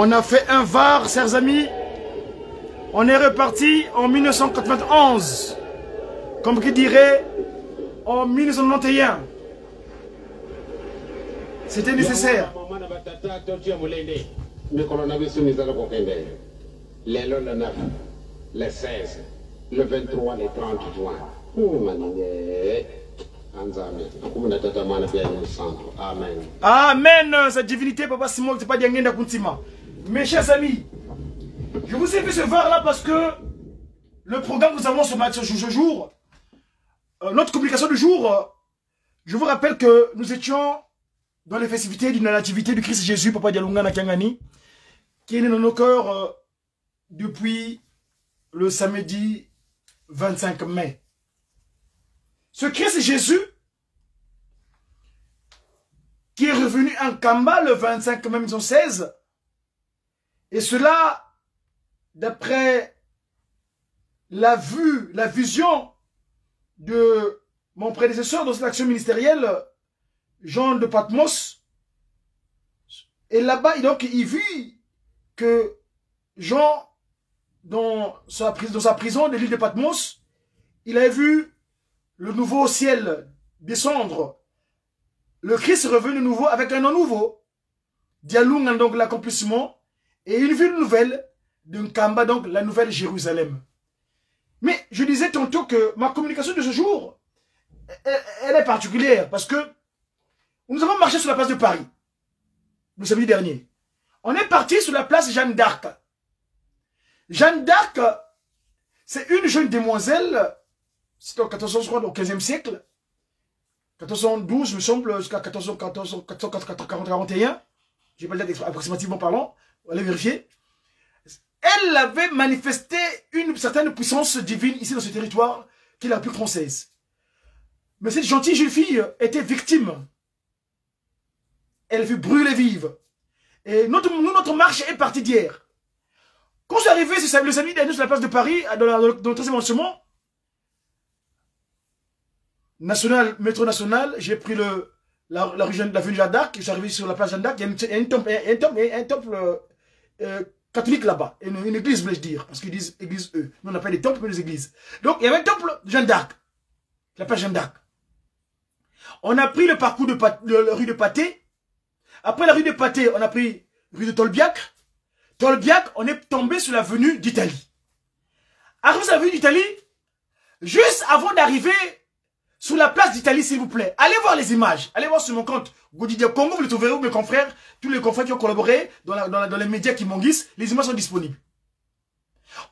On a fait un VAR, chers amis. On est reparti en 1991. Comme qui dirait en 1991. C'était nécessaire. lelo le 9 le 16 le 23 le 30 juin amen Amen. Sa divinité, Papa Simon, c'est pas Kuntima. Mes chers amis, je vous ai fait ce VAR là parce que le programme que nous avons ce match ce jour, euh, notre communication du jour, euh, je vous rappelle que nous étions dans les festivités d'une nativité du Christ Jésus, Papa Dialunga Nakangani, qui est né dans nos cœurs euh, depuis le samedi 25 mai. Ce Christ Jésus, qui est revenu en Kamba le 25 mai 1916, et cela d'après la vue, la vision de mon prédécesseur dans cette action ministérielle, Jean de Patmos. Et là-bas, donc, il vit que Jean, dans sa, dans sa prison de l'île de Patmos, il avait vu le nouveau ciel descendre. Le Christ est revenu de nouveau avec un nom nouveau. Dialoung donc l'accomplissement et une ville nouvelle d'un Kamba, donc la nouvelle Jérusalem. Mais je disais tantôt que ma communication de ce jour, elle, est particulière parce que nous avons marché sur la place de Paris le samedi dernier. On est parti sur la place Jeanne d'Arc. Jeanne d'Arc, c'est une jeune demoiselle, c'était au 14, je crois, au 15e siècle, 1412, me semble, jusqu'à 1414, 1441, je vais pas le dire approximativement parlant, aller vérifier. Elle avait manifesté une certaine puissance divine ici dans ce territoire, qui est la République française. Mais cette gentille jeune fille était victime. Elle fut brûlée vive. Et notre, notre marche est partie d'hier. Quand je suis arrivé le samedi dernier sur la place de Paris, dans, la- dans le dans le 13e arrondissement, national, métro national, j'ai pris le, la, la rue Jeanne- l'avenue Jeanne d'Arc, je arrivé sur la place Jeanne d'Arc, il y a un temple, un un temple euh, catholique là-bas, une, église, voulais-je dire, parce qu'ils disent église eux. Nous, on pas des temples, mais des églises. Donc, il y avait un temple de Jeanne d'Arc, la place Jeanne d'Arc. On a pris le parcours de la rue de Pâté. Après la rue de Pâté, on a pris rue de Tolbiac. Tolbiac, on est tombé sur l'avenue d'Italie. Arrivé sur l'avenue d'Italie, juste avant d'arriver sur la place d'Italie, s'il vous plaît, allez voir les images. Allez voir sur mon compte Godidia Congo, vous le trouverez mes confrères, tous les confrères qui ont collaboré dans, dans les médias qui m'enguissent, les images sont disponibles.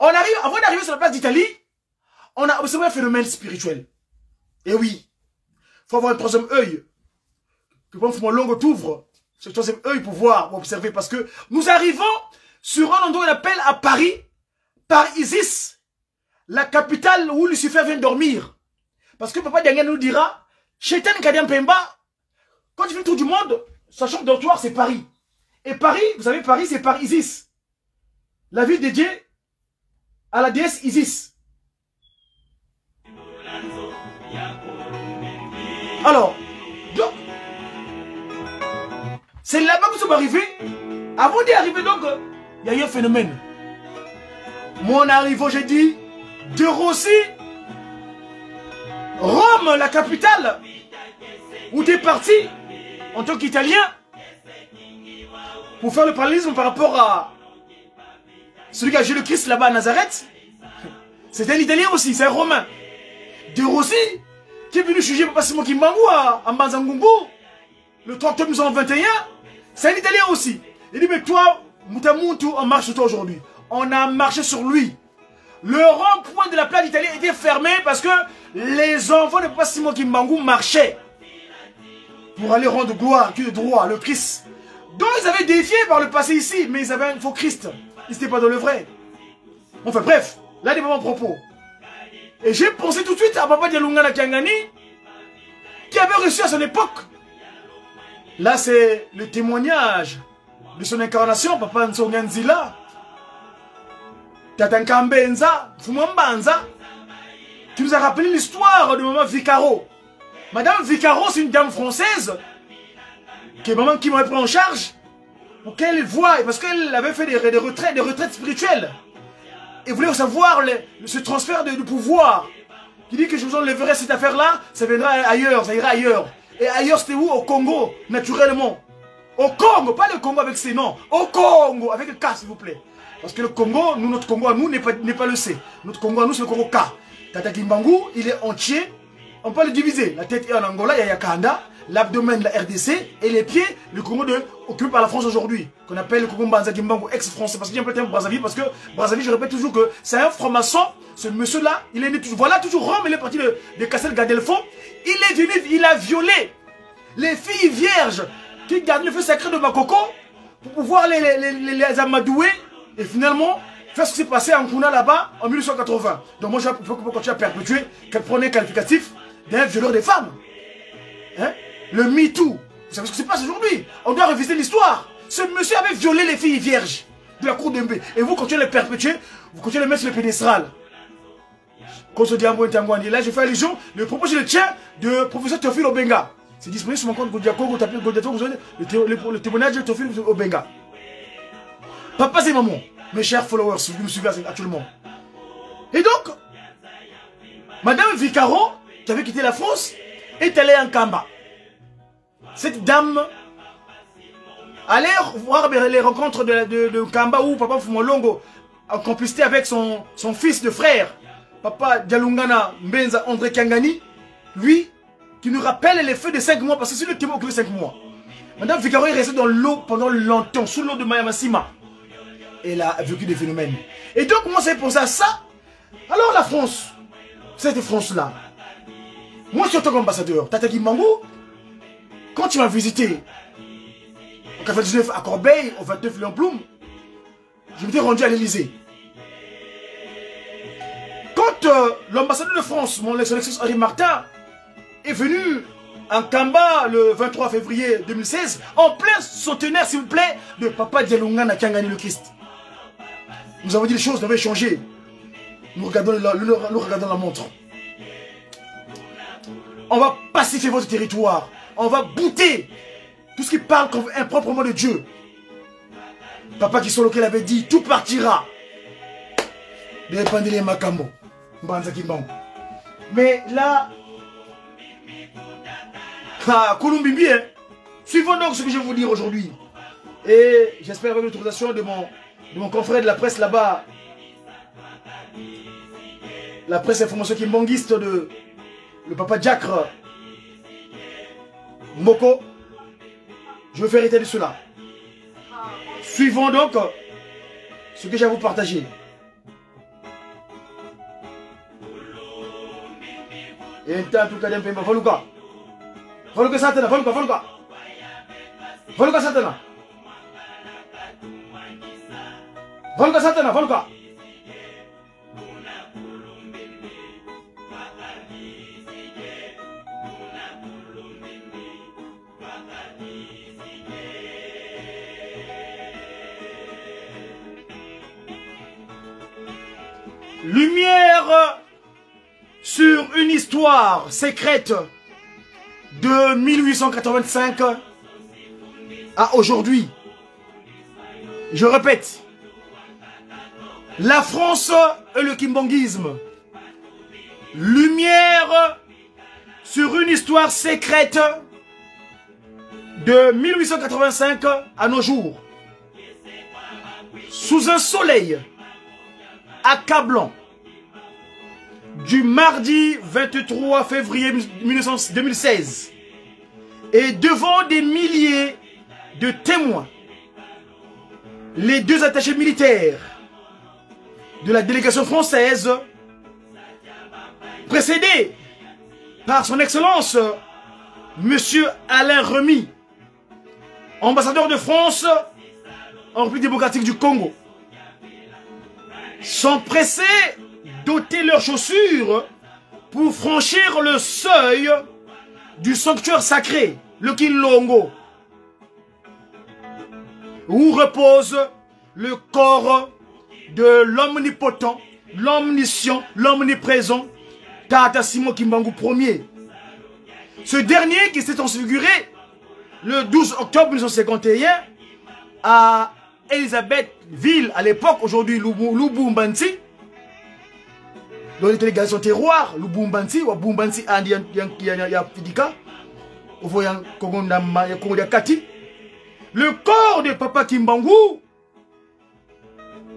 On arrive, avant d'arriver sur la place d'Italie, on a observé un phénomène spirituel. Et oui, faut avoir un troisième œil. Que mon longue t'ouvre, ce troisième œil pour voir, pour observer, parce que nous arrivons sur un endroit qu'on appelle à Paris, par Isis, la capitale où Lucifer vient dormir. Parce que Papa Daniel nous dira, Shaitan Kadiam Pemba, quand tu fais le tour du monde, sa chambre dortoir, c'est Paris. Et Paris, vous savez, Paris, c'est par Isis. La ville dédiée à la déesse Isis. Alors, donc, c'est là-bas que nous sommes arrivés. Avant d'y arriver, donc, il y a eu un phénomène. Mon arrivée, j'ai dit, de Rossi, Rome, la capitale, où tu es parti en tant qu'Italien pour faire le parallélisme par rapport à celui qui a joué le Christ là-bas à Nazareth. C'est un Italien aussi, c'est un Romain. De Rossi, qui est venu juger Papa Simon Kimbangu à, à Mbanzangungu, le 3 octobre 1921, c'est un Italien aussi. Il dit, mais toi, Moutamutu, on marche sur toi aujourd'hui. On a marché sur lui. Le rond-point de la place d'Italie était fermé parce que les enfants de Papa Simon Kimbangu marchaient pour aller rendre gloire, Dieu de droit, le Christ. Donc ils avaient défié par le passé ici, mais ils avaient un faux Christ. Ils n'étaient pas dans le vrai. Enfin bref, là pas mon propos. Et j'ai pensé tout de suite à Papa Dialungana Kiangani, qui avait reçu à son époque. Là, c'est le témoignage de son incarnation, Papa Nsonganzila. Tatankambenza, Fumambanza, qui nous a rappelé l'histoire de Maman Vicaro. Madame Vicaro, c'est une dame française, qui est maman qui m'a pris en charge. pour qu'elle voie, parce qu'elle avait fait des, retraites, des retraites spirituelles. Et voulait savoir ce transfert de, pouvoir. Qui dit que je vous enlèverai cette affaire-là, ça viendra ailleurs, ça ira ailleurs. Et ailleurs, c'était où? Au Congo, naturellement. Au Congo, pas le Congo avec ses noms. Au Congo, avec le K, s'il vous plaît. Parce que le Congo, nous, notre Congo à nous n'est pas, pas le C. Notre Congo à nous, c'est le Congo K. Tata Kimbangu, il est entier. On peut le diviser. La tête est en Angola, il y a Yakanda. L'abdomen, la RDC. Et les pieds, le Congo de, occupé par la France aujourd'hui. Qu'on appelle le Congo Mbanza Kimbangu, ex-français. Parce qu'il y a un peu de Brazzaville. Parce que Brazzaville, je répète toujours que c'est un franc-maçon. Ce monsieur-là, il est né toujours. Voilà, toujours Rome, il est parti de, de Cassel Gadelfond. Il est venu, il a violé les filles vierges qui gardent le feu sacré de Makoko pour pouvoir les, les, les amadouer et finalement faire ce qui s'est passé en Kuna là-bas en 1880. Donc moi je peux continuer à perpétuer qu'elle prenait qualificatif d'un violeur des femmes. Hein? Le MeToo. Vous savez ce qui se passe aujourd'hui? On doit revisiter l'histoire. Ce monsieur avait violé les filles vierges de la cour d'Embe. Et vous continuez à les perpétuer, vous continuez à les mettre sur le pédestral. Là, je fais allusion, le propos je le tiens de professeur Théophile Obenga. C'est disponible sur mon compte le, témoignage de Théophile Obenga. Papa et maman, mes chers followers, vous me suivez actuellement. Et donc, Madame Vicaro, qui avait quitté la France, est allée en Kamba. Cette dame allait voir les rencontres de, de, Kamba où Papa Fumolongo a complicité avec son, son fils de frère, Papa Dialungana Mbenza André Kangani, lui, qui nous rappelle les feux de 5 mois, parce que c'est témoin qui 5 mois. Madame Figaro est restée dans l'eau pendant longtemps, sous l'eau de Mayamasima. Elle a vécu des phénomènes. Et donc, moi, c'est pour ça, ça. Alors, la France, cette France-là, moi, je suis en tant qu'ambassadeur, Tata Mangou, quand tu m'as visité, en 99 à Corbeil, au 29 Léon Blum, je m'étais rendu à l'Elysée. Quand euh, l'ambassadeur de France, mon excellence Henri Martin, est venu en Kamba le 23 février 2016, en plein centenaire, s'il vous plaît, de Papa Dialungana qui a gagné le Christ. Nous avons dit les choses devaient changer. Nous regardons la, nous regardons la montre. On va pacifier votre territoire. On va bouter tout ce qui parle improprement de Dieu. Papa qui lequel avait dit, tout partira. Mais là. Suivons donc ce que je vais vous dire aujourd'hui. Et j'espère avoir l'autorisation de mon, de mon confrère de la presse là-bas. La presse information qui monguiste de le papa Diacre Moko. Je veux faire état de cela. Suivons donc ce que j'ai à vous partager. Et un temps, tout cas, d'un peu, Voluka satana, voluka, voluka. Voluka satana. Voluka satana, voluka. Lumière sur une histoire secrète de 1885 à aujourd'hui. Je répète, la France et le kimbongisme. Lumière sur une histoire secrète de 1885 à nos jours. Sous un soleil accablant du mardi 23 février 2016 et devant des milliers de témoins, les deux attachés militaires de la délégation française, précédés par son excellence Monsieur Alain Remy, ambassadeur de France en République démocratique du Congo, pressés d'ôter leurs chaussures pour franchir le seuil du sanctuaire sacré, le Kilongo, où repose le corps de l'omnipotent, l'omniscient, l'omniprésent, Tata Simon Kimbangu Ier. Ce dernier qui s'est transfiguré le 12 octobre 1951 à Elisabethville, à l'époque, aujourd'hui Lubumbansi, dans les délégations terroir, Lubumbansi, ou Bumbansi, Andi Fidika, le corps de Papa Kimbangu,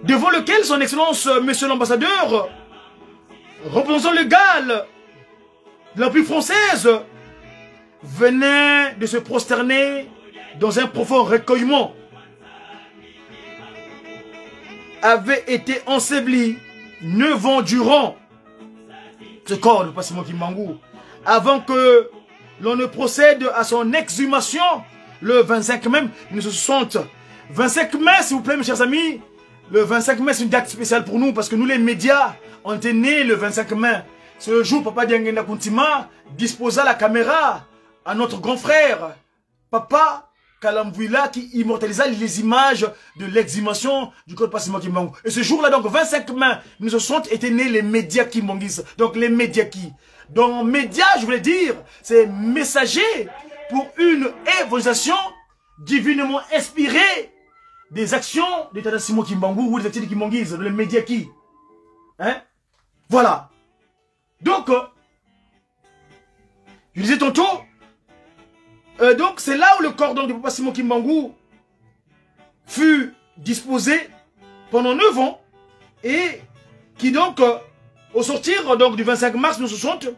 devant lequel son excellence, monsieur l'ambassadeur, représentant légal de la plus française, venait de se prosterner dans un profond recueillement, avait été enseveli neuf ans durant ce corps de Passimo avant que l'on ne procède à son exhumation le 25 mai 1960. 25 mai, s'il vous plaît, mes chers amis, le 25 mai, c'est une date spéciale pour nous parce que nous, les médias, on était nés le 25 mai. Ce jour, Papa Diangenda Kuntima disposa la caméra à notre grand frère, Papa Kalamvouila, qui immortalisa les images de l'exhumation du code Passimo Kimbangu. Et ce jour-là, donc, 25 mai 1960, étaient nés les médias Kimbangis. Donc, les médias qui? Donc, médias, je voulais dire, c'est messager pour une évangélisation divinement inspirée des actions de Tata Simon Kimbangu ou des actions de Kimbangis, les médias qui? Hein? Voilà. Donc, euh, je disais tantôt, euh, donc c'est là où le cordon de Papa Simon Kimbangu fut disposé pendant 9 ans et qui donc, euh, au sortir donc du 25 mars 1960,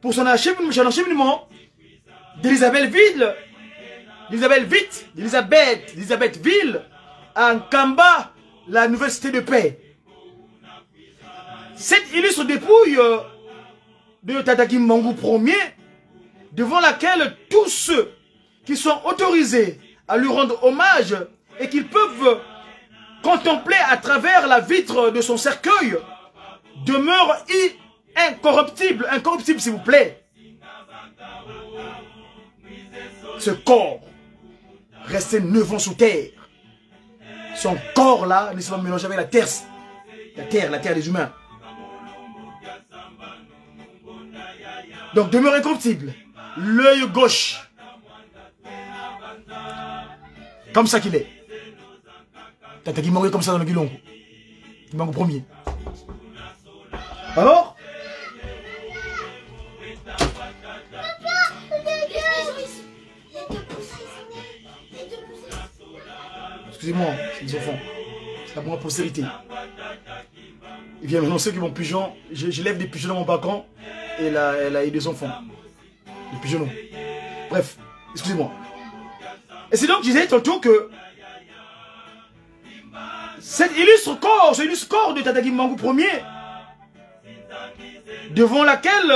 pour son acheminement d'Elisabeth Ville, d'Elisabeth À Kamba, la nouvelle cité de paix. Cette illustre dépouille euh, de Tataki Mangou Ier, devant laquelle tous ceux qui sont autorisés à lui rendre hommage et qu'ils peuvent contempler à travers la vitre de son cercueil, demeurent incorruptible, incorruptible s'il vous plaît. Ce corps restait neuf ans sous terre. Son corps là ne s'est pas mélangé avec la terre. La terre, la terre des humains. Donc demeure incorruptible. L'œil gauche. Comme ça qu'il est. Tata qui comme ça dans le guilon. Il manque au premier. Alors Excusez-moi, c'est des enfants. C'est la bonne postérité. Il vient m'annoncer que mon pigeon, je, lève des pigeons dans mon balcon et a, elle a eu des enfants. Des pigeons. Bref, excusez-moi. Et c'est donc, je disais tantôt que cet illustre corps, ce illustre corps de Tata Mangou Ier, devant laquelle,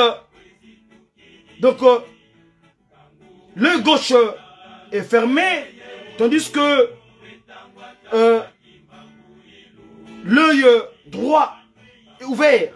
donc, euh, le gauche est fermé, tandis que euh, l'œil droit est ouvert.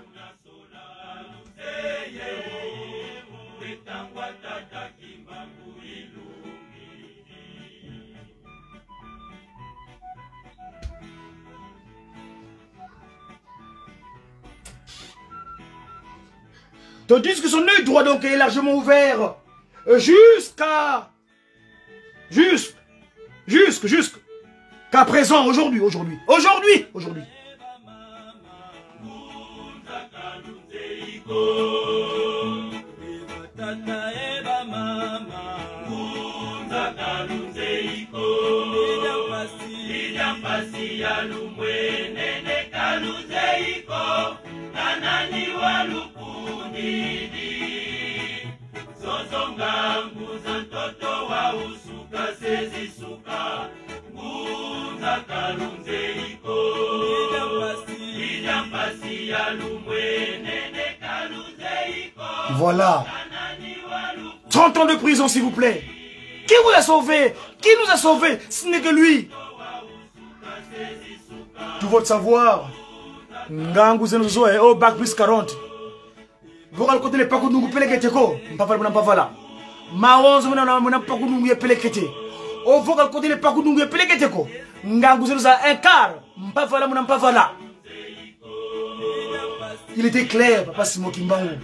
Tandis que son œil droit donc est largement ouvert euh, jusqu'à jusqu'à jusqu'à jusqu'à qu'à présent, aujourd'hui, aujourd'hui, aujourd'hui, aujourd'hui. Voilà. 30 ans de prison s'il vous plaît. Qui vous a sauvé? Qui nous a sauvé? Ce n'est que lui. Tout votre savoir. Ngangu zenu zoe oh bac plus 40 vocal côté les pelekete vocal côté epelekete ko un quart il était clair papa Simon Kimbangu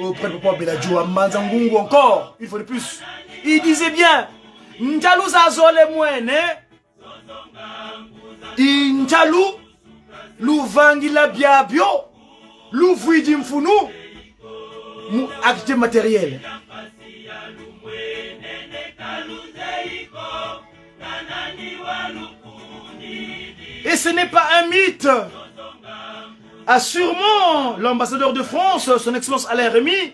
auprès de papa Beladio Manza Ngungu encore une fois de plus. Il disait bien njaluza zole mwene. Injalu luvangila byabyo luvwidi mfunu mu acte matériel Et ce n'est pas un mythe. Assurément, l'ambassadeur de France, son excellence Alain Rémy,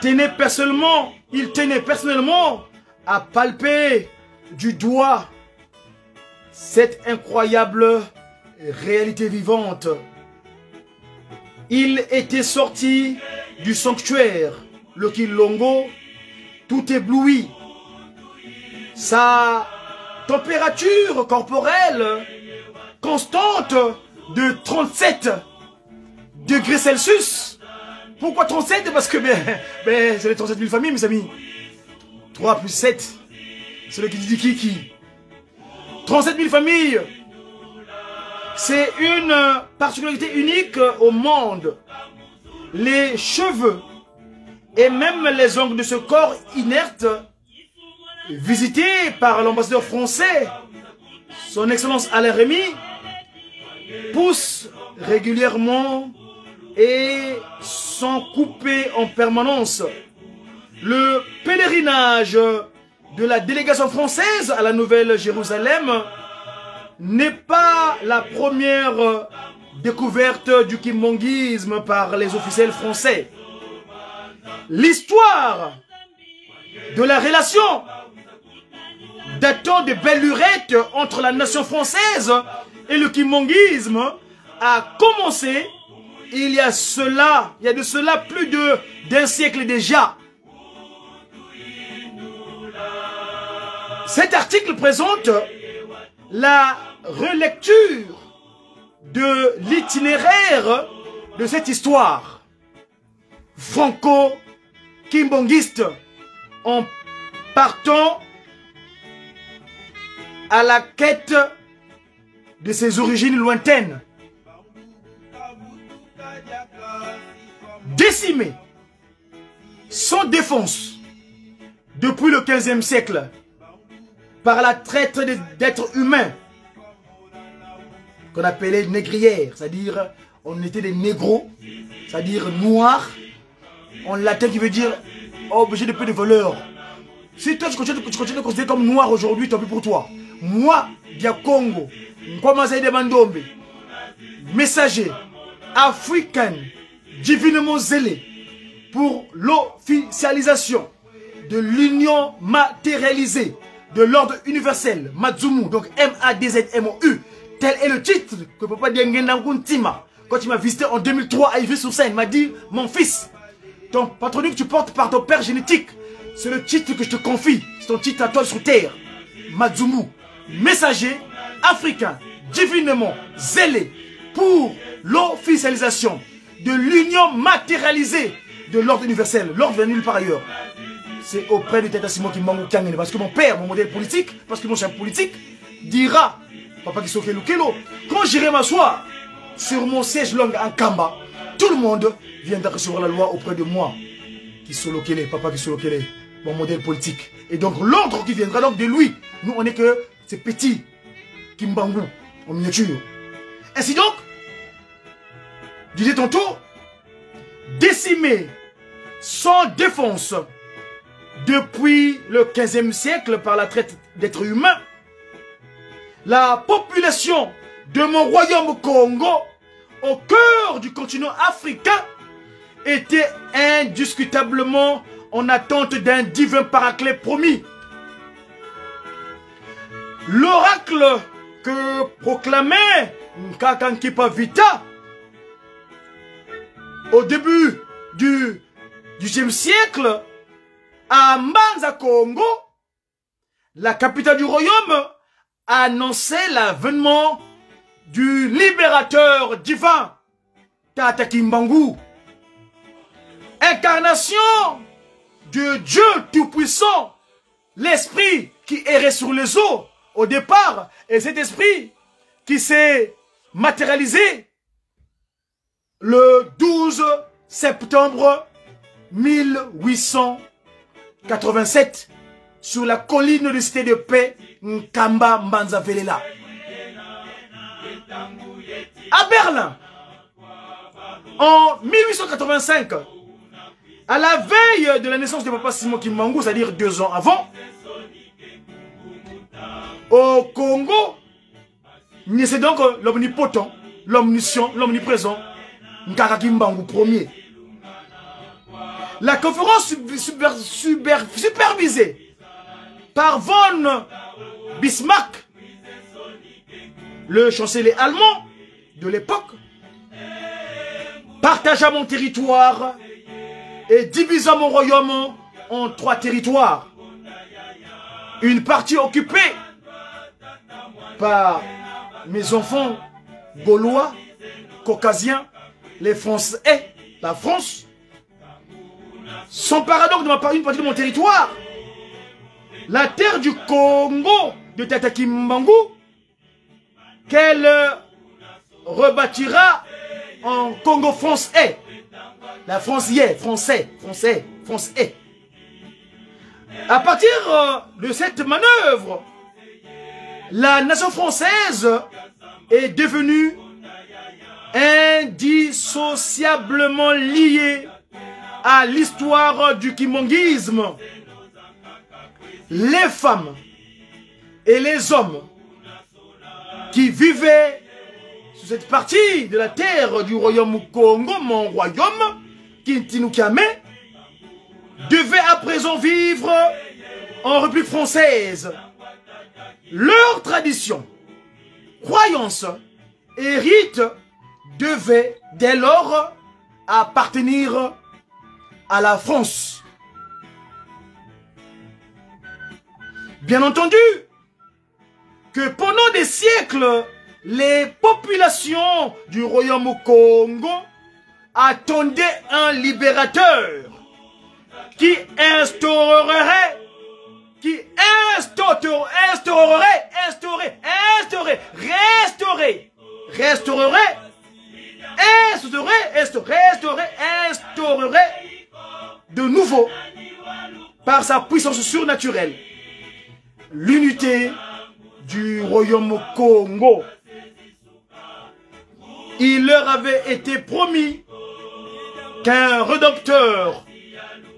tenait personnellement, il tenait personnellement à palper du doigt cette incroyable réalité vivante. Il était sorti du sanctuaire, le Kilongo, tout ébloui. Sa température corporelle constante de 37 degrés Celsius. Pourquoi 37 Parce que ben, ben, c'est les 37 000 familles, mes amis. 3 plus 7, c'est le qui dit qui qui? 37 000 familles. C'est une particularité unique au monde. Les cheveux et même les ongles de ce corps inerte, visités par l'ambassadeur français, son Excellence Alain Rémy, poussent régulièrement et sont coupés en permanence. Le pèlerinage de la délégation française à la Nouvelle-Jérusalem n'est pas la première découverte du kimongisme par les officiels français. L'histoire de la relation datant de belles entre la nation française et le kimongisme a commencé il y a cela, il y a de cela plus d'un siècle déjà. Cet article présente la relecture de l'itinéraire de cette histoire franco-kimbongiste en partant à la quête de ses origines lointaines. Décimé, sans défense, depuis le 15e siècle, par la traite d'êtres humains, qu'on appelait négrières, c'est-à-dire on était des négros, c'est-à-dire noirs, en latin qui veut dire objet de peu de voleur. Si toi tu continues, tu continues de considérer comme noir aujourd'hui, tant pis pour toi. Moi, Dia Congo, Mandombe, messager, africain, divinement zélé pour l'officialisation de l'union matérialisée de l'ordre universel, Madzumu, donc M-A-D-Z-M-O-U. Tel est le titre que Papa Diengendanguntima, quand il m'a visité en 2003 à Ivry-sur-Seine, m'a dit Mon fils, ton patronyme que tu portes par ton père génétique, c'est le titre que je te confie. C'est ton titre à toi sur terre. Madzumu, messager africain, divinement zélé pour l'officialisation de l'union matérialisée de l'ordre universel. L'ordre vient nulle part ailleurs. C'est auprès du Tata Simon qui manque Parce que mon père, mon modèle politique, parce que mon chef politique, dira, papa qui s'occupe Kelo, quand j'irai m'asseoir sur mon siège long en Kamba, tout le monde viendra recevoir la loi auprès de moi. Qui Kele, papa qui Kele, mon modèle politique. Et donc l'ordre qui viendra donc de lui. Nous, on n'est que ces petits Kimbangu en miniature. Ainsi donc, disait tantôt, décimé sans défense depuis le 15e siècle par la traite d'êtres humains, la population de mon royaume Congo, au cœur du continent africain, était indiscutablement en attente d'un divin paraclet promis. L'oracle que proclamait Nkakankipa Vita au début du XIe siècle à Mbanza Congo, la capitale du royaume, annonçait l'avènement du libérateur divin, Tata Kimbangu. Incarnation Dieu Tout-Puissant, l'Esprit qui errait sur les eaux au départ, et cet esprit qui s'est matérialisé le 12 septembre 1887 sur la colline de cité de paix, Nkamba Mbanza Velela. À Berlin, en 1885, à la veille de la naissance de papa Simon Kimbangu, c'est-à-dire deux ans avant, au Congo, c'est donc l'omnipotent, l'omniscient, l'omniprésent, Nkara Kimbangu premier. La conférence super, super, supervisée par von Bismarck, le chancelier allemand de l'époque, partagea mon territoire et divisa mon royaume en trois territoires. Une partie occupée par mes enfants gaulois, caucasiens, les Français, la France, sans paradoxe de ma part, une partie de mon territoire, la terre du Congo de Tata Kimbangu, qu'elle rebâtira en Congo français. La France y est, français, français, français. À partir euh, de cette manœuvre, la nation française est devenue indissociablement liée à l'histoire du kimongisme. Les femmes et les hommes qui vivaient sur cette partie de la terre du royaume Congo, mon royaume, Kintinukame, devaient à présent vivre en République française. Leur tradition, croyance et rite devaient dès lors appartenir à la France. Bien entendu que pendant des siècles, les populations du royaume Congo attendaient un libérateur qui instaurerait qui instaurerait, instaurerait, instaurerait, instaurerait, restaurerait, restaurerait, instaurerait, restaurerait, instaurerait de nouveau par sa puissance surnaturelle l'unité du royaume Congo. Il leur avait été promis qu'un rédempteur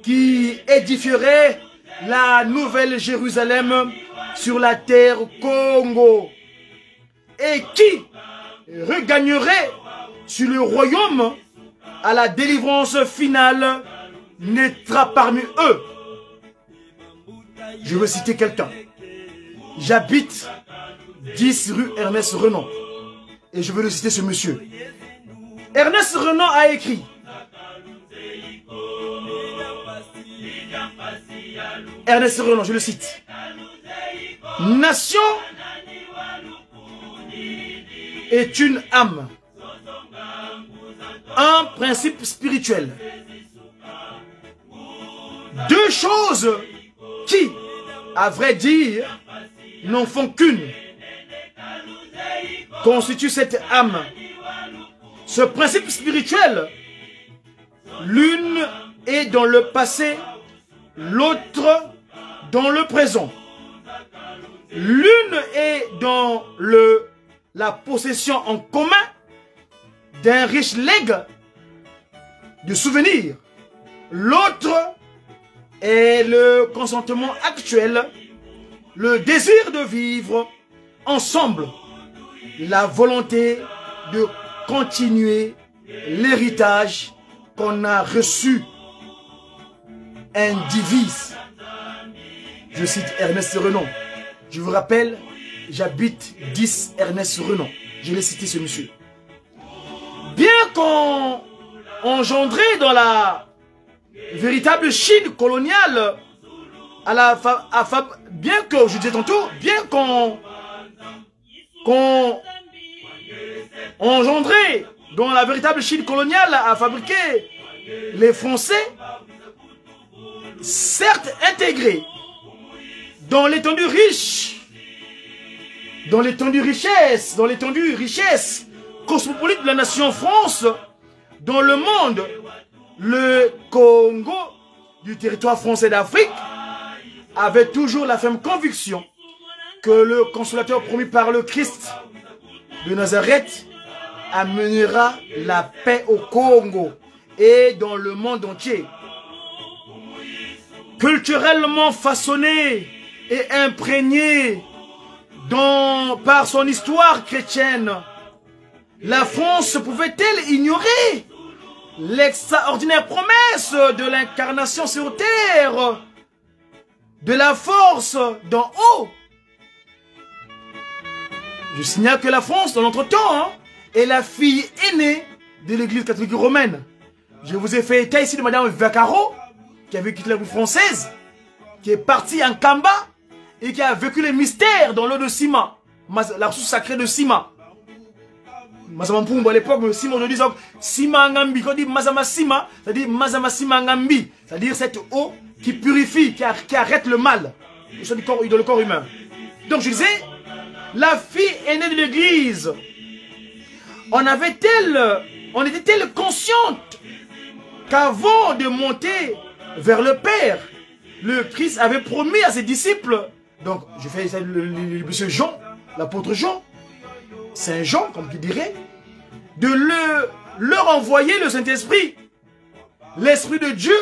qui édifierait la nouvelle Jérusalem sur la terre Congo et qui regagnerait sur le royaume à la délivrance finale naîtra parmi eux. Je veux citer quelqu'un. J'habite 10 rue Ernest Renan. Et je veux le citer ce monsieur. Ernest Renan a écrit Ernest Renan, je le cite. Nation est une âme, un principe spirituel, deux choses qui, à vrai dire, n'en font qu'une, constituent cette âme. Ce principe spirituel, l'une est dans le passé, l'autre dans le présent. L'une est dans le, la possession en commun d'un riche legs de souvenirs. L'autre et le consentement actuel, le désir de vivre ensemble, la volonté de continuer l'héritage qu'on a reçu. Indivise. Je cite Ernest Renan. Je vous rappelle, j'habite 10 Ernest Renan. Je l'ai cité ce monsieur. Bien qu'on engendré dans la véritable Chine coloniale, à la bien que, je disais tantôt, bien qu'on qu'on engendré dans la véritable Chine coloniale à fabriquer les Français, certes intégrés dans l'étendue riche, dans l'étendue richesse, dans l'étendue richesse cosmopolite de la nation France, dans le monde, le Congo du territoire français d'Afrique avait toujours la ferme conviction que le consolateur promis par le Christ de Nazareth amènera la paix au Congo et dans le monde entier. Culturellement façonné et imprégné dans, par son histoire chrétienne, la France pouvait-elle ignorer l'extraordinaire promesse de l'incarnation sur terre, de la force d'en haut? Je signale que la France, dans notre temps, hein, est la fille aînée de l'église catholique romaine. Je vous ai fait état ici de Madame Vacaro, qui a vécu la rue française, qui est partie en Kamba et qui a vécu les mystères dans l'eau de Sima, la ressource sacrée de Sima. Mazama Mpumbo à l'époque, Sima aujourd'hui, Sima Ngambi. Quand on dit Mazama Sima, ça dit Mazama Sima Ngambi. C'est-à-dire cette eau qui purifie, qui, arrête le mal dans le corps humain. Donc je disais, la fille aînée de l'église, on avait-elle, on était-elle consciente qu'avant de monter vers le Père, le Christ avait promis à ses disciples, donc je fais ça, le, le, Jean, l'apôtre Jean, Saint Jean, comme tu dirais, de le, leur envoyer le Saint-Esprit, l'Esprit de Dieu,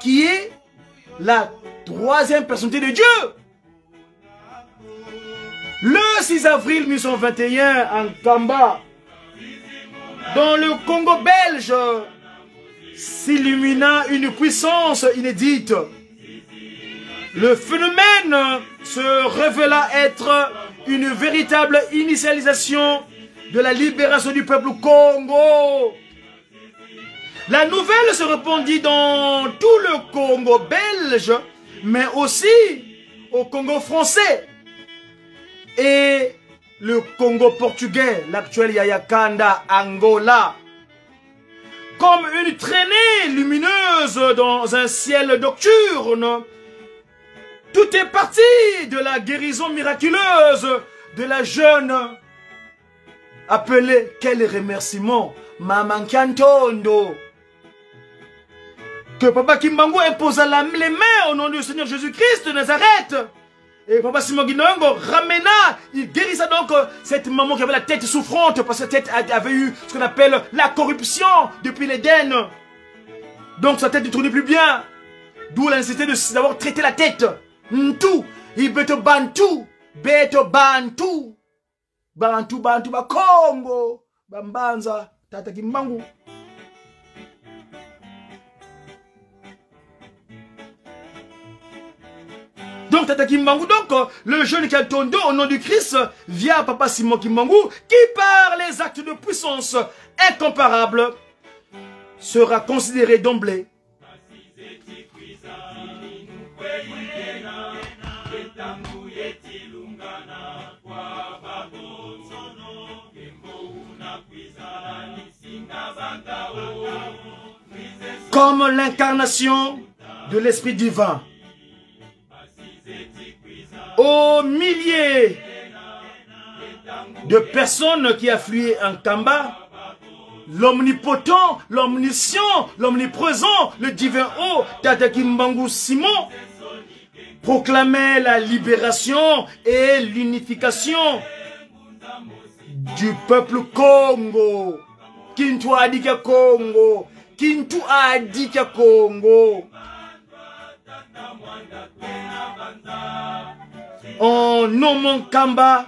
qui est la troisième personnalité de Dieu. Le 6 avril 1921, en Kamba, dans le Congo belge, s'illumina une puissance inédite. Le phénomène se révéla être une véritable initialisation de la libération du peuple Congo. La nouvelle se répandit dans tout le Congo belge, mais aussi au Congo français et le Congo portugais, l'actuel Yayakanda, Angola. Comme une traînée lumineuse dans un ciel nocturne, tout est parti de la guérison miraculeuse de la jeune appelée, quel remerciement, Maman Kantondo. Que Papa Kimbango imposa les mains au nom du Seigneur Jésus-Christ de Nazareth. Et Papa Simon Guinongo ramena, il guérissa donc euh, cette maman qui avait la tête souffrante parce que sa tête avait eu ce qu'on appelle la corruption depuis l'Éden. Donc sa tête ne tournait plus bien. D'où la nécessité d'avoir traité la tête. Tout. Il beto bantu. Beto bantu. Bantu bantu ba Congo. Bambanza. Tata Kimbangu. Donc Tata Kimbangu, donc le jeune Kaltondo au nom du Christ via Papa Simon Kimbangu qui par les actes de puissance incomparables sera considéré d'emblée comme l'incarnation de l'Esprit divin. Aux milliers de personnes qui affluaient en Kamba, l'omnipotent, l'omniscient, l'omniprésent, le divin haut, Tata Kimbangu Simon, proclamait la libération et l'unification du peuple Congo. Kintu Adika Congo. Kintu Adika Congo. En nommant Kamba,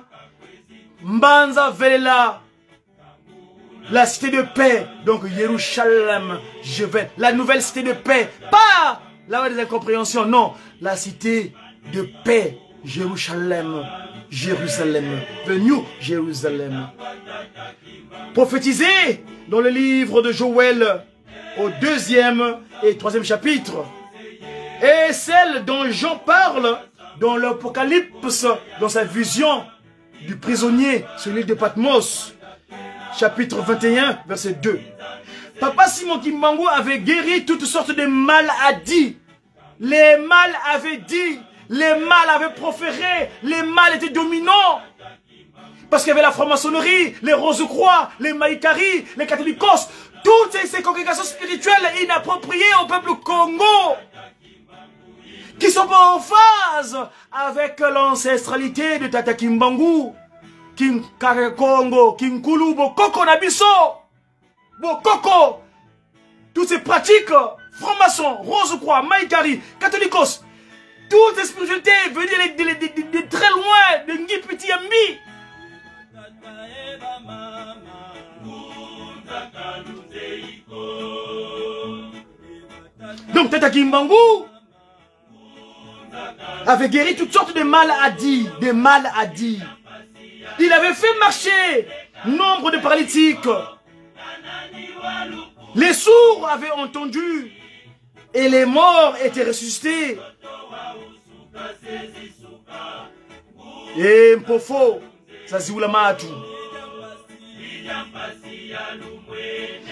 Mbanza Velela, la cité de paix, donc vais, la nouvelle cité de paix, pas la des incompréhensions, non, la cité de paix, Jérusalem, Jérusalem, the New Jérusalem. Prophétisé dans le livre de Joël au deuxième et troisième chapitre. Et celle dont Jean parle dans l'Apocalypse, dans sa vision du prisonnier sur l'île de Patmos, chapitre 21, verset 2. Papa Simon Kimbangu avait guéri toutes sortes de maladies. Les mal avaient dit, les mal avaient proféré, les mal étaient dominants. Parce qu'il y avait la franc-maçonnerie, les Rose-Croix, les Maïkari, les catholicos, toutes ces, congrégations spirituelles inappropriées au peuple Congo qui sont pas en phase avec l'ancestralité de Tata Kimbangu, Kim Congo, Kim Kulu, Bokoko Nabiso, Bokoko, toutes ces pratiques, franc-maçon, rose-croix, maïkari, catholicos, toutes ces spiritualités venaient de, très loin, de Ngi Petit Yambi. Donc Tata Kimbangu avait guéri toutes sortes de maladies, des maladies. Il avait fait marcher nombre de paralytiques. Les sourds avaient entendu et les morts étaient ressuscités. Et Mpofo, ça.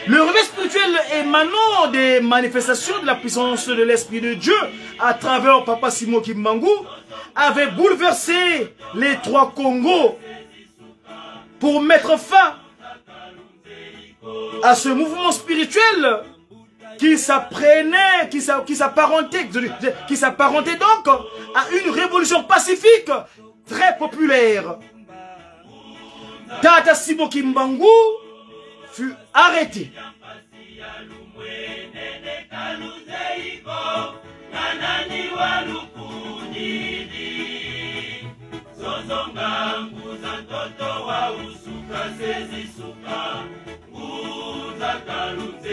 Le réveil spirituel émanant des manifestations de la puissance de l'Esprit de Dieu à travers Papa Simo Kimbangu avait bouleversé les trois Congos pour mettre fin à ce mouvement spirituel qui s'apprenait, qui s'apparentait, donc à une révolution pacifique très populaire. Tata Simo Kimbangu fut arrêté.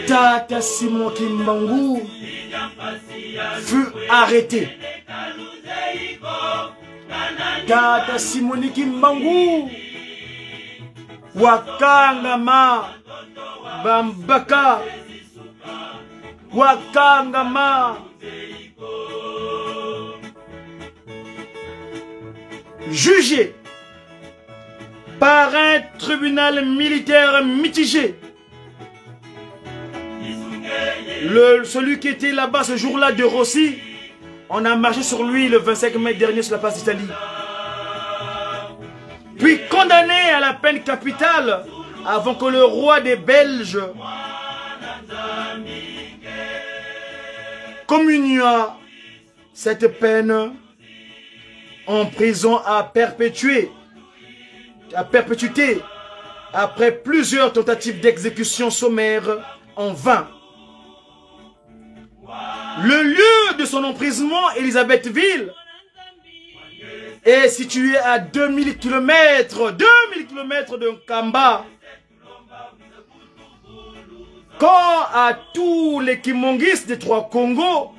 Tata Simon Kimbangu fut arrêté. Tata Simoni Kimbangu wakangama bambaka wakangama jugé par un tribunal militaire mitigé. Le, celui qui était là-bas ce jour-là de Rossi, on a marché sur lui le 25 mai dernier sur la place d'Italie. Puis condamné à la peine capitale avant que le roi des Belges communia cette peine en prison à perpétuer, à perpétuité, après plusieurs tentatives d'exécution sommaire en vain. Le lieu de son emprisonnement, Elisabethville, est situé à 2000 km, 2000 km de Kamba. Quand à tous les kimongistes des trois Congos,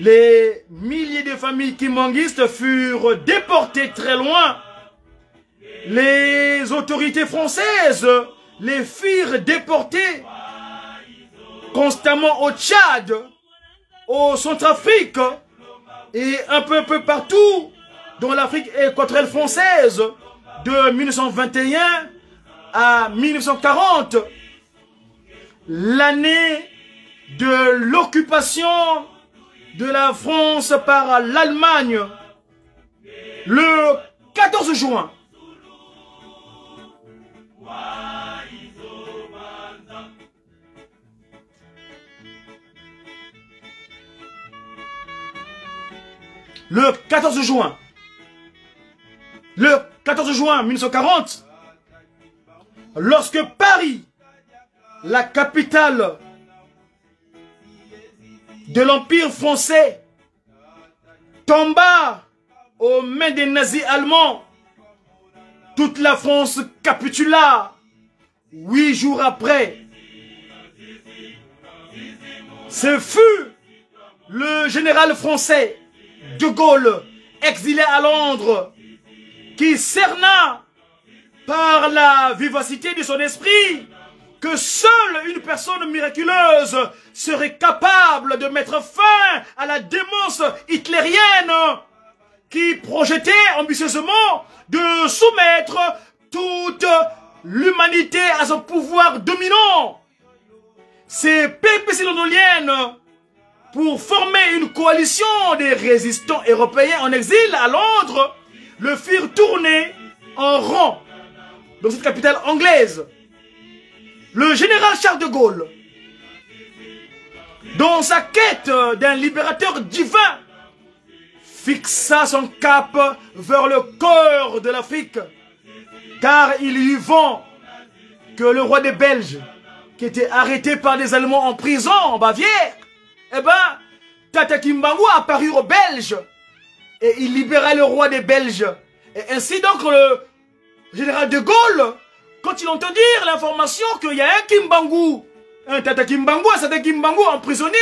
les milliers de familles kimongistes furent déportées très loin, les autorités françaises les firent déporter constamment au Tchad, au Centrafrique et un peu, un peu partout dans l'Afrique équatoriale française de 1921 à 1940, l'année de l'occupation de la France par l'Allemagne, le 14 juin le 14 juin, le 14 juin 1940, lorsque Paris, la capitale de l'Empire français, tomba aux mains des nazis allemands, toute la France capitula huit jours après. Ce fut le général français de Gaulle, exilé à Londres, qui cerna par la vivacité de son esprit que seule une personne miraculeuse serait capable de mettre fin à la démence hitlérienne qui projetait ambitieusement de soumettre toute l'humanité à son pouvoir dominant. Ces pépéties londoniennes pour former une coalition des résistants européens en exil à Londres, le firent tourner en rond dans cette capitale anglaise. Le général Charles de Gaulle, dans sa quête d'un libérateur divin, fixa son cap vers le cœur de l'Afrique, car il y vend que le roi des Belges, qui était arrêté par des Allemands en prison en Bavière, eh ben, Tata Kimbangu apparut aux Belges et il libéra le roi des Belges. Et ainsi donc le général de Gaulle, quand il entend dire l'information qu'il y a un Kimbangu, un Tata Kimbangu, un Tata Kimbangu emprisonné,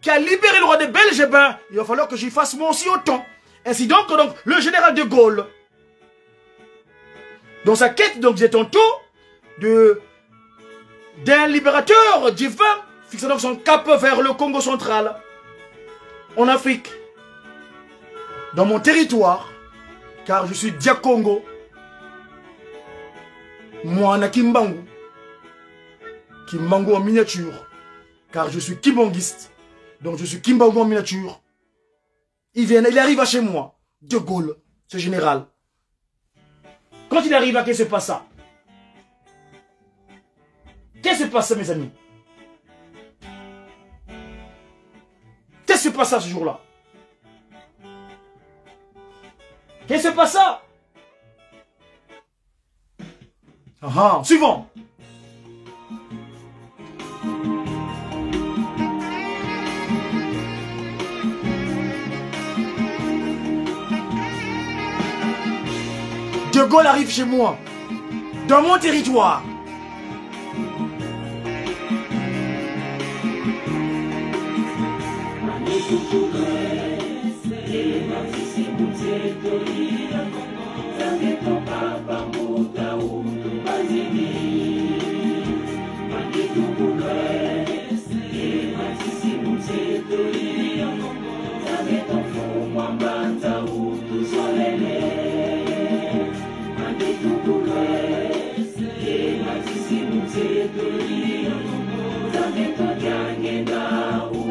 qui a libéré le roi des Belges, eh ben, il va falloir que j'y fasse moi aussi autant. Ainsi donc, le général de Gaulle, dans sa quête, donc, j'ai tantôt, de, d'un libérateur divin, fixant donc son cap vers le Congo central, en Afrique, dans mon territoire, car je suis Diakongo, moi, Kimbangu, Kimbangu en miniature, car je suis kimbangiste, donc je suis Kimbangu en miniature. Il vient, il arrive à chez moi, De Gaulle, ce général. Quand il arrive qu'est-ce qui se passe Qu'est-ce qui se passe, mes amis? Se passe ce jour-là Qu'est-ce qui se passe Ah, suivant. De Gaulle arrive chez moi, dans mon territoire.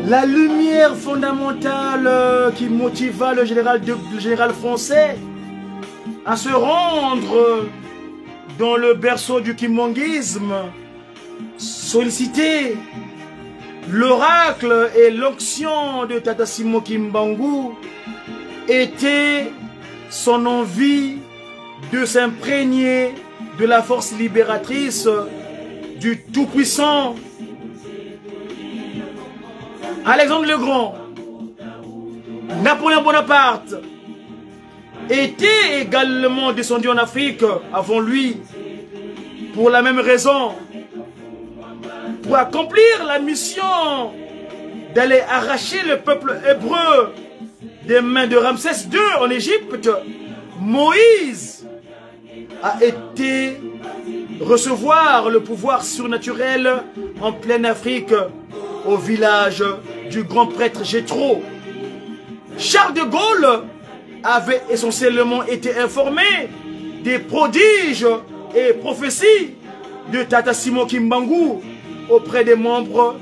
La lumière fondamentale euh, qui motiva le général, français à se rendre dans le berceau du kimongisme, solliciter l'oracle et l'onction de Tatasimo Kimbangu était son envie de s'imprégner de la force libératrice du Tout-Puissant. Alexandre le Grand, Napoléon Bonaparte était également descendu en Afrique avant lui pour la même raison, pour accomplir la mission d'aller arracher le peuple hébreu des mains de Ramsès II en Égypte. Moïse a été recevoir le pouvoir surnaturel en pleine Afrique au village du grand prêtre Jétro. Charles de Gaulle avait essentiellement été informé des prodiges et prophéties de Tata Simon Kimbangu auprès des membres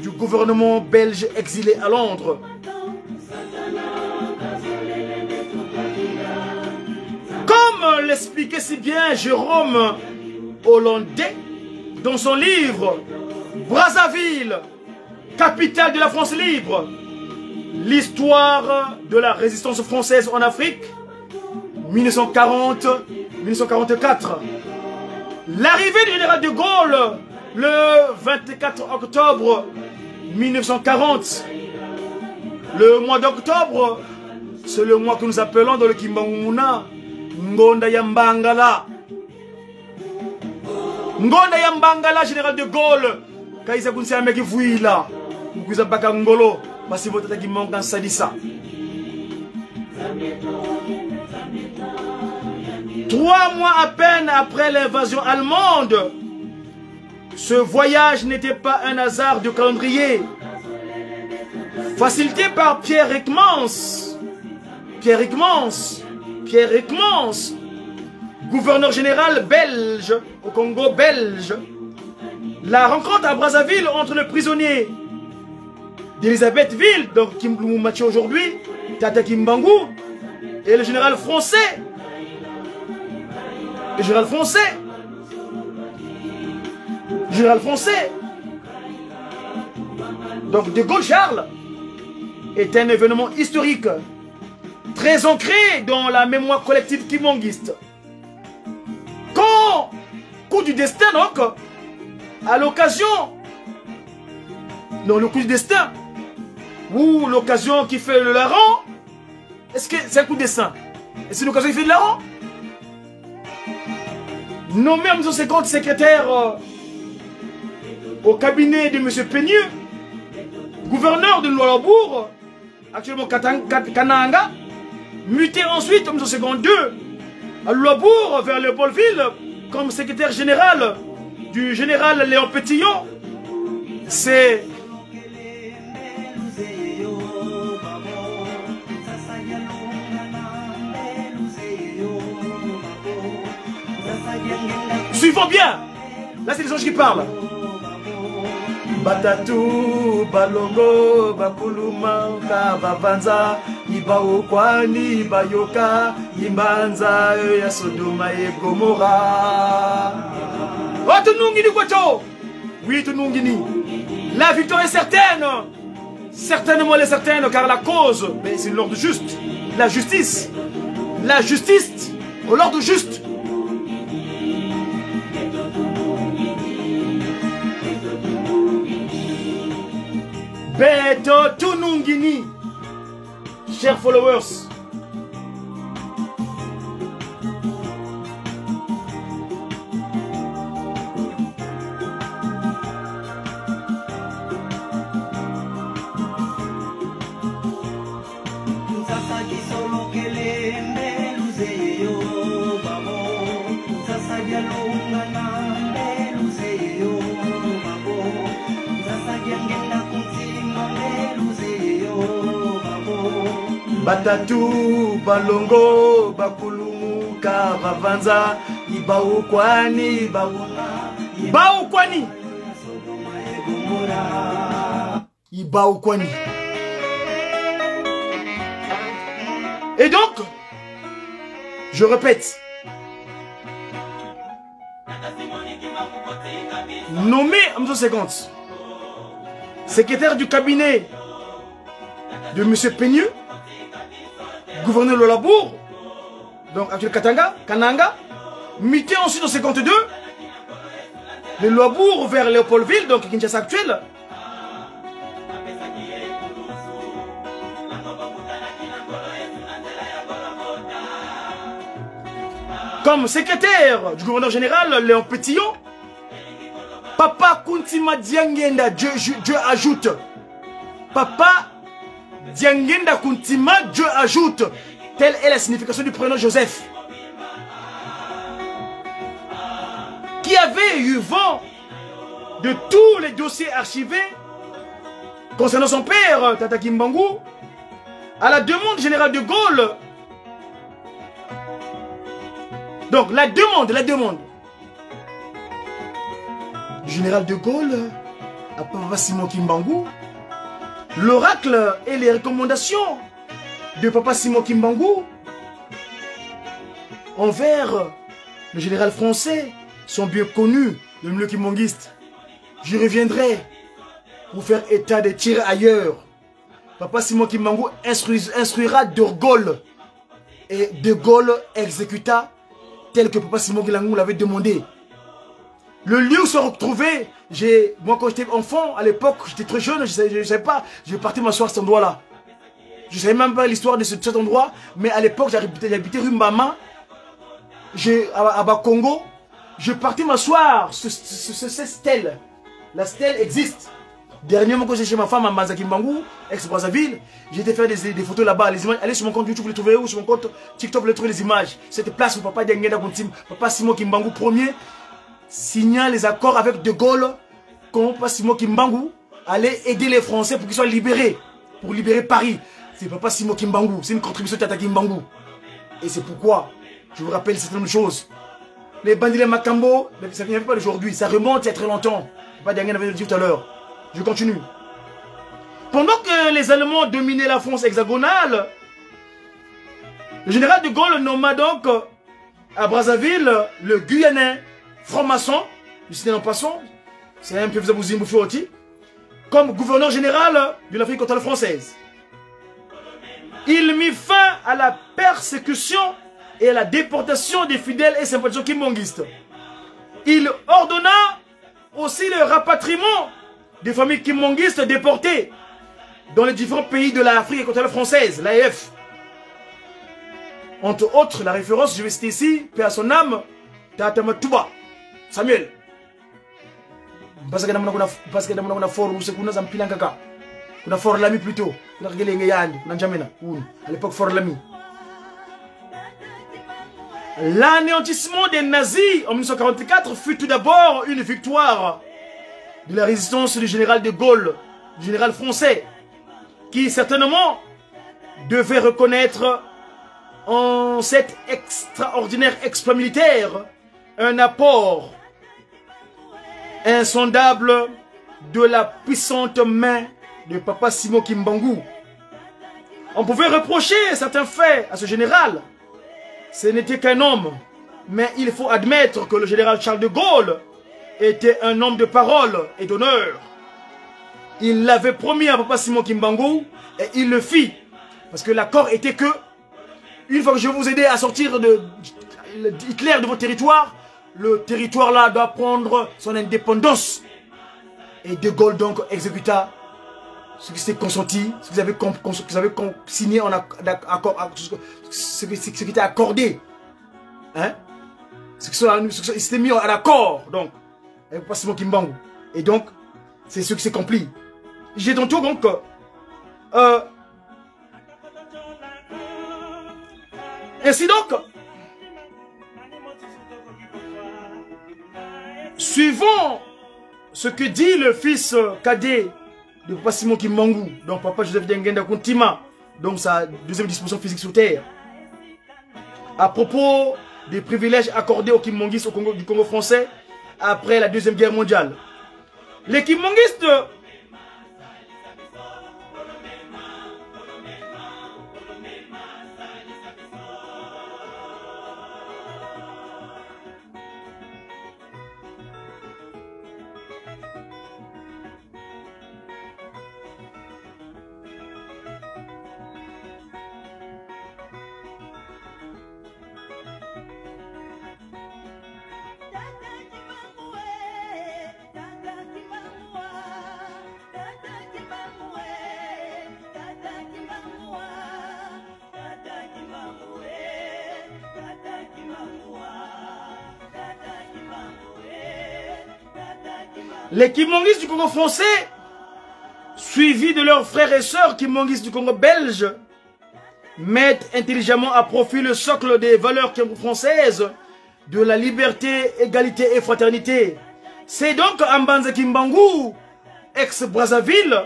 du gouvernement belge exilé à Londres. Comme l'expliquait si bien Jérôme Hollandais dans son livre Brazzaville, capitale de la France libre, l'histoire de la résistance française en Afrique, 1940-1944. L'arrivée du général de Gaulle le 24 octobre 1940. Le mois d'octobre, c'est le mois que nous appelons dans le Kimbanguna Ngonda Yambangala. Ngonda Yambangala, général de Gaulle, Kaisa Vuila, Ngolo. Trois mois à peine après l'invasion allemande, ce voyage n'était pas un hasard de calendrier. Facilité par Pierre Ekmans. Pierre Ekmans. Pierre Ekmans. Gouverneur général belge au Congo belge. La rencontre à Brazzaville entre le prisonnier d'Elisabethville, donc Kim Mathieu aujourd'hui, Tata Kimbangu, et le général français. Le général français général français. Donc De Gaulle Charles est un événement historique très ancré dans la mémoire collective kimonguiste. Quand, coup du destin donc, à l'occasion, non, le coup du destin, ou l'occasion qui fait le larron, est-ce que c'est un coup de destin Et c'est l'occasion qui fait le larron? Nommé en 1950 secrétaire euh, au cabinet de M. Peigneux, gouverneur de Lualabourg, actuellement Kananga, muté ensuite en 1952 à Lualabourg vers Léopoldville comme secrétaire général du général Léon Petillon. C'est Suivons bien. Là, c'est les anges qui parlent. Batatu, balongo, bakuluma, kabavanza, ibaokwani, bayoka, imbanza, ya Sodoma et Gomorra. Oh, tunungini kwacho. Oui, tunungini. La victoire est certaine. Certainement elle est certaine, car la cause, mais c'est l'ordre juste. La justice. La justice, l'ordre juste. Beto Tunungini. Chers followers. Batatu balongo bakulumuka bavanza ibaukwani ibaukwani ibaukwani et donc je répète nommé en 1950 secrétaire du cabinet de M. Peigneux gouverneur de Labour, donc actuel Katanga, Kananga, muté ensuite en 52, de Labour vers Léopoldville, donc Kinshasa actuel. Comme secrétaire du gouverneur général Léon Petillon, Papa Kuntima Diangenda, Dieu, Dieu ajoute, Papa Diangenda Kuntima, Dieu ajoute. Telle est la signification du prénom Joseph. Qui avait eu vent de tous les dossiers archivés concernant son père, Tata Kimbangu, à la demande générale de Gaulle. Donc, la demande, la demande du général de Gaulle à Papa Simon Kimbangu l'oracle et les recommandations de Papa Simon Kimbangu envers le général français sont bien connus, le milieu kimbangiste. Je reviendrai pour faire état des tirs ailleurs. Papa Simon Kimbangu instruira De Gaulle et De Gaulle exécuta tel que Papa Simon Kimbangu l'avait demandé. Le lieu où se retrouver, j'ai, moi quand j'étais enfant, à l'époque, j'étais très jeune, je je savais pas, je partais m'asseoir à cet endroit-là. Je savais même pas l'histoire de ce- de cet endroit, mais à l'époque, j'habitais rue j'ai, à, à Bakongo, je partais m'asseoir sur ce- ce- ce- cette stèle. La stèle existe. Dernièrement, quand j'étais chez ma femme à Mazaki Mbangou, ex-Brazzaville, j'ai été faire des, des photos là-bas. Les images, allez sur mon compte YouTube, vous les trouvez où? Sur mon compte TikTok, vous les trouvez les images. Cette place où papa Diangenda Kuntim, papa Simon Kimbangu premier, signa les accords avec De Gaulle, quand papa Simon Kimbangu allait aider les Français pour qu'ils soient libérés, pour libérer Paris. C'est papa Simon Kimbangu, c'est une contribution de Tata Kimbangu. Et c'est pourquoi je vous rappelle certaines choses. Les bandits de Macambo, ça ne vient pas d'aujourd'hui, ça remonte il y a très longtemps. Papa Diangenda avait dit tout à l'heure. Je continue. Pendant que les Allemands dominaient la France hexagonale, le général de Gaulle nomma donc à Brazzaville le Guyanais franc-maçon, du ciné en passant, c'est un peu Zabouzimbou Fioroti, comme gouverneur général de l'Afrique continentale française. il mit fin à la persécution et à la déportation des fidèles et sympathisants kimbongistes. Il ordonna aussi le rapatriement des familles kimbongistes déportées dans les différents pays de l'Afrique équatoriale française, l'AF. Entre autres, la référence, je vais citer ici, paix à son âme, Tatamatuba, Samuel. Lami plutôt. Un. Lami. L'anéantissement des nazis en 1944 fut tout d'abord une victoire de la résistance du général de Gaulle, du général français, qui certainement devait reconnaître en cet extraordinaire exploit militaire un apport insondable de la puissante main de Papa Simon Kimbangu. On pouvait reprocher certains faits à ce général. Ce n'était qu'un homme. Mais il faut admettre que le général Charles de Gaulle était un homme de parole et d'honneur. Il l'avait promis à Papa Simon Kimbangu et il le fit. Parce que l'accord était que, une fois que je vous aider à sortir de Hitler de votre territoire, le territoire là doit prendre son indépendance. Et De Gaulle donc exécuta ce qui s'est consenti, ce qu'ils avaient, avaient signé en accord, ce qui, ce était accordé. Hein? Ce qui s'était mis en accord, donc. Et donc, c'est ce qui s'est accompli. J'ai tour, donc, euh, ainsi donc, suivant ce que dit le fils cadet de Papa Simon donc Papa Joseph Dengenda Kuntima, donc sa deuxième disposition physique sur terre, à propos des privilèges accordés aux Kimbanguistes au Congo, du Congo français après la Deuxième Guerre mondiale. Les Kimbanguistes Les Kimonguistes du Congo français, suivis de leurs frères et sœurs Kimonguistes du Congo belge, mettent intelligemment à profit le socle des valeurs françaises de la liberté, égalité et fraternité. C'est donc Ambanza Kimbangu, ex-Brazzaville,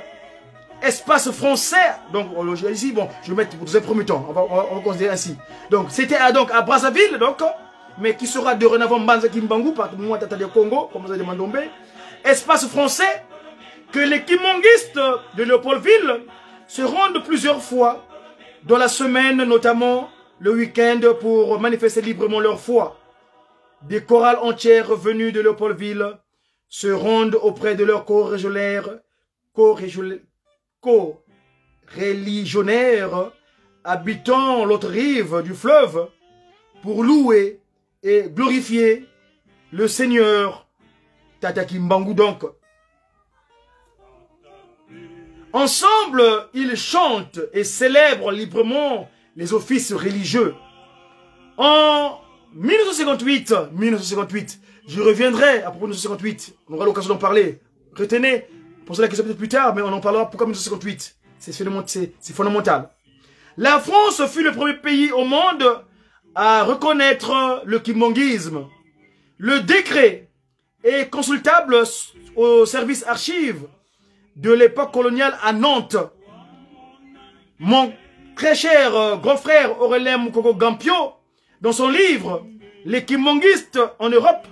espace français. Donc, ici, bon, je vais mettre pour le premier temps. On va, on considérer ainsi. Donc, c'était donc à Brazzaville, donc, mais qui sera dorénavant Mbanza Kimbangu, par moi, Tata de Congo, comme avez demandé espace français, que les kimonguistes de Léopoldville se rendent plusieurs fois dans la semaine, notamment le week-end, pour manifester librement leur foi. Des chorales entières venues de Léopoldville se rendent auprès de leurs co-religionnaires, co-religionnaires habitant l'autre rive du fleuve pour louer et glorifier le Seigneur Tata Kimbangu donc. Ensemble, ils chantent et célèbrent librement les offices religieux. En 1958, 1958, je reviendrai à propos de 1958. On aura l'occasion d'en parler. Retenez, posez la question peut-être plus tard, mais on en parlera pourquoi 1958. C'est fondamental. La France fut le premier pays au monde à reconnaître le kimbanguisme. Le décret est consultable au service archive de l'époque coloniale à Nantes. Mon très cher euh, grand frère Aurélien Moukoko Gampio, dans son livre Les Kimongistes en Europe,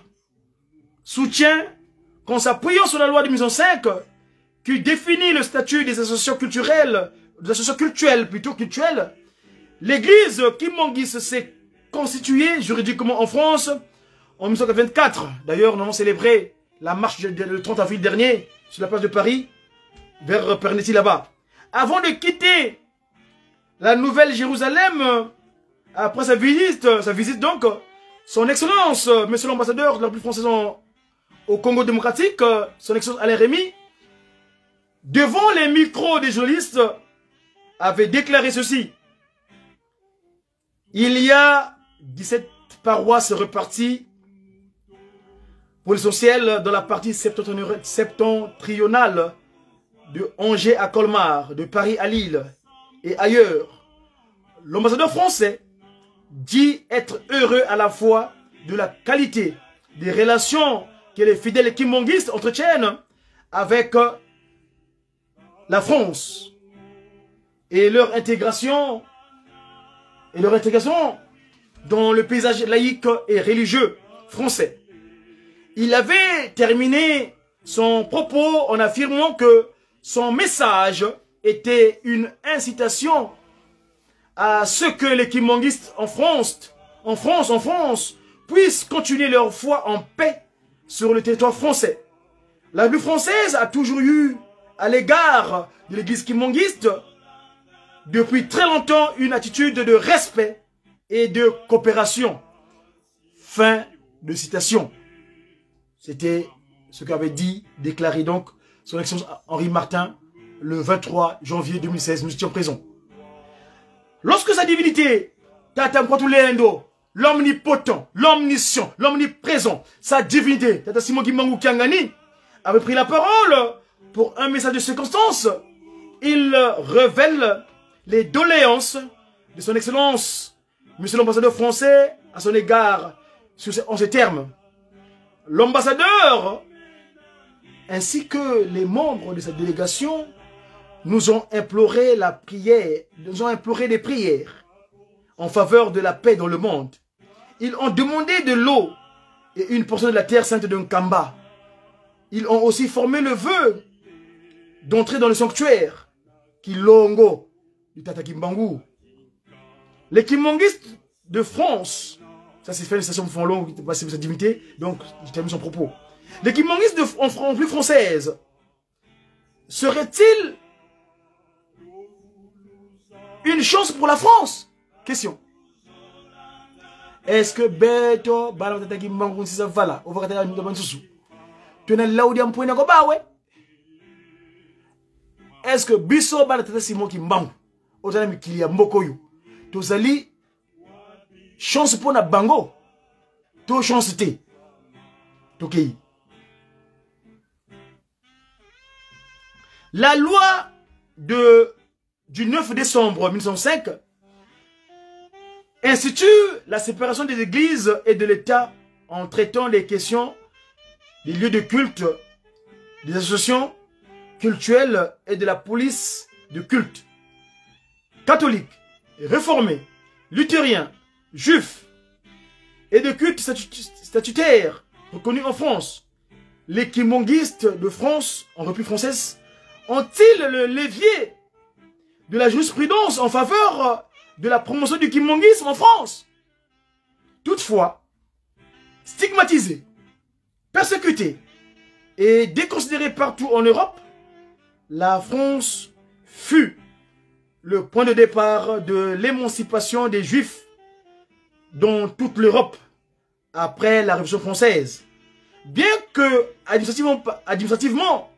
soutient qu'en s'appuyant sur la loi de 1905, qui définit le statut des associations culturelles, des associations culturelles plutôt culturelles, l'église kimongiste s'est constituée juridiquement en France en 1924, d'ailleurs, nous avons célébré la marche le 30 avril dernier sur la place de Paris, vers Pernetti là-bas. Avant de quitter la Nouvelle Jérusalem, euh, après sa visite, sa visite donc, son Excellence, euh, Monsieur l'ambassadeur de la République française au Congo démocratique, euh, son Excellence Alain Rémy, devant les micros des journalistes, avait déclaré ceci. Il y a 17 paroisses reparties pour l'essentiel dans la partie septentrionale- de Angers à Colmar, de Paris à Lille et ailleurs. L'ambassadeur français dit être heureux à la fois de la qualité des relations que les fidèles kimonguistes entretiennent avec euh, la France et leur intégration et leur intégration dans le paysage laïque et religieux français. Il avait terminé son propos en affirmant que son message était une incitation à ce que les kimonguistes en France, en France, en France, puissent continuer leur foi en paix sur le territoire français. La République française a toujours eu, à l'égard de l'église kimonguiste, depuis très longtemps une attitude de respect et de coopération. Fin de citation. C'était ce qu'avait dit, déclaré donc son excellence Henri Martin le 23 janvier 2016. Nous étions présents. Lorsque sa divinité, Tata Mkwatulendo, l'omnipotent, l'omniscient, l'omniprésent, sa divinité, Tata Simon Gimangu Kiangani, avait pris la parole pour un message de circonstance, il révèle les doléances de son excellence, monsieur l'ambassadeur français, à son égard, en ces termes. L'ambassadeur, ainsi que les membres de cette délégation, nous ont imploré la prière, nous ont imploré des prières en faveur de la paix dans le monde. Ils ont demandé de l'eau et une portion de la terre sainte de Nkamba. Ils ont aussi formé le vœu d'entrer dans le sanctuaire Kilongo du Tata Kimbangu. Les Kimongistes de France, ça c'est fait une station fond long, qui passe sa divinité, donc je termine son propos. Kimongistes de, en, en plus française, serait-il une chance pour la France? Question. Est-ce que Beto, Bala Tata Kimbangu, si ça va là, on va regarder dans le sous tuna laudi ya mpwina ko bawe est ce que biso bana tata simon kimbangu ozala mikili ya mboka oyo tozali chance mpo na bango. To chance te. Tokei la loi de, du 9 décembre 1905 institue la séparation des églises et de l'État en traitant les questions des lieux de culte, des associations cultuelles et de la police de culte. Catholiques, réformés, luthériens, juifs et de culte statu- statutaire reconnus en France. Les kimonguistes de France, en République française, ont-ils le levier de la jurisprudence en faveur de la promotion du kimonguisme en France? Toutefois, stigmatisés, persécutés et déconsidérés partout en Europe, la France fut le point de départ de l'émancipation des Juifs dans toute l'Europe après la Révolution française. Bien que administrativement,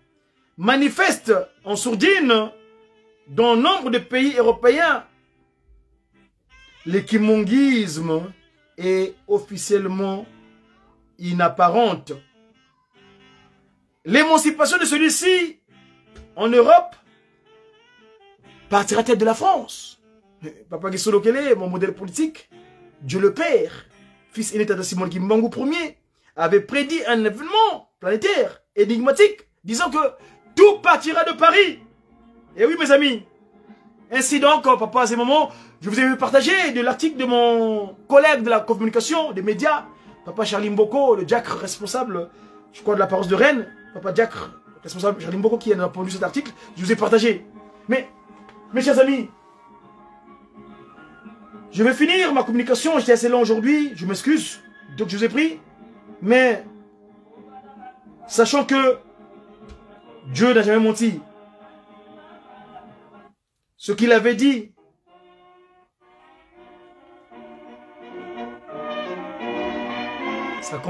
manifeste en sourdine dans nombre de pays européens, l'équimonguisme est officiellement inapparente. L'émancipation de celui-ci en Europe partira tête de la France. Papa Gisolo Kele, mon modèle politique, Dieu le Père, fils aîné de Simon Kimbangu Ier, avait prédit un événement planétaire, énigmatique, disant que tout partira de Paris. Et oui, mes amis. Ainsi donc, papa, à ces moments, je vous ai partagé de l'article de mon collègue de la communication, des médias, papa Charlie Mboko, le Jack responsable, je crois, de la paroisse de Rennes, papa Jack, responsable Charlie Mboko qui a répondu cet article, je vous ai partagé. Mais, mes chers amis, je vais finir ma communication, j'étais assez long aujourd'hui, je m'excuse, donc je vous ai pris. Mais, sachant que Dieu n'a jamais menti, ce qu'il avait dit, ça.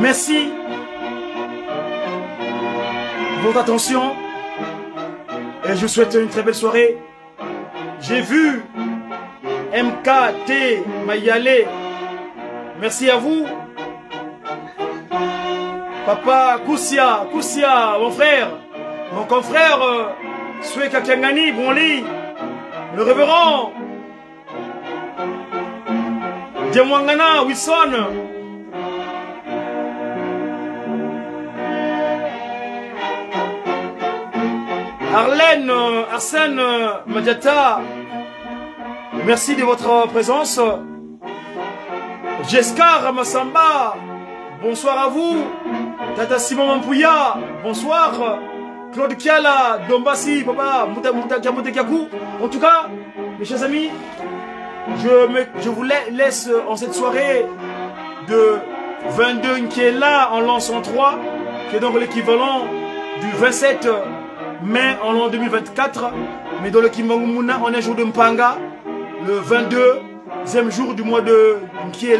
Merci pour votre attention et je vous souhaite une très belle soirée. J'ai vu MKT Mayale. Merci à vous. Papa Koussia, Koussia, mon frère, mon confrère, euh, Sueka Kangani, Bonli, le révérend, Diamwangana, Wilson, Arlène, Arsène, Madiata, merci de votre présence. Jescar Ramassamba, bonsoir à vous. Tata Simon Mampouya, bonsoir. Claude Kiala, Dombassi, Papa, Mouta Mouta. En tout cas, mes chers amis, je, vous la- laisse en cette soirée de 22 qui est là en l'an 103, qui est donc l'équivalent du 27 mai en l'an 2024. Mais dans le Kimbangumuna, on est jour de Mpanga, le 22e jour du mois de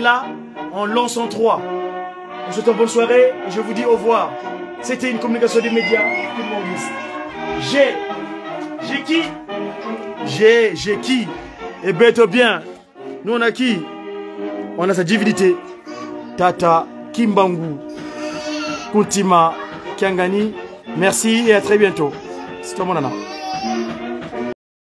là en l'an 103. Je vous souhaite une bonne soirée et je vous dis au revoir. C'était une communication des médias. Tout le monde. J'ai. J'ai qui? J'ai. J'ai qui? Eh bien, toi bien. Nous, on a qui? On a sa divinité. Tata Kimbangu. Kuntima Kiangani. Merci et à très bientôt. C'est toi mon nana.